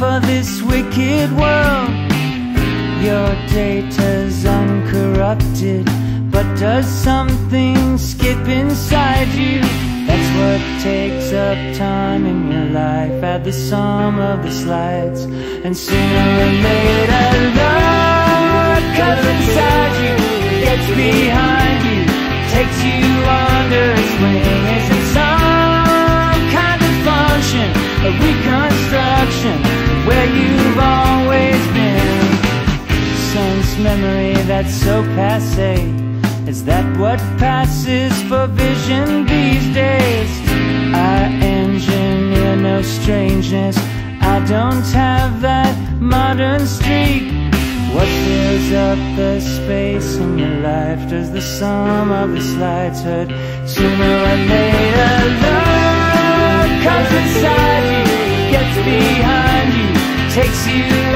for this wicked world. Your data's uncorrupted, but does something skip inside you? That's what takes up time in your life. Add the sum of the slides, and sooner or later, love comes inside you, gets behind you, takes you under its wing. That's so passe. Is that what passes for vision these days? I engineer no strangeness. I don't have that modern streak. What fills up the space in your life? Does the sum of the slides hurt? Sooner or later, love comes inside you, gets behind you, takes you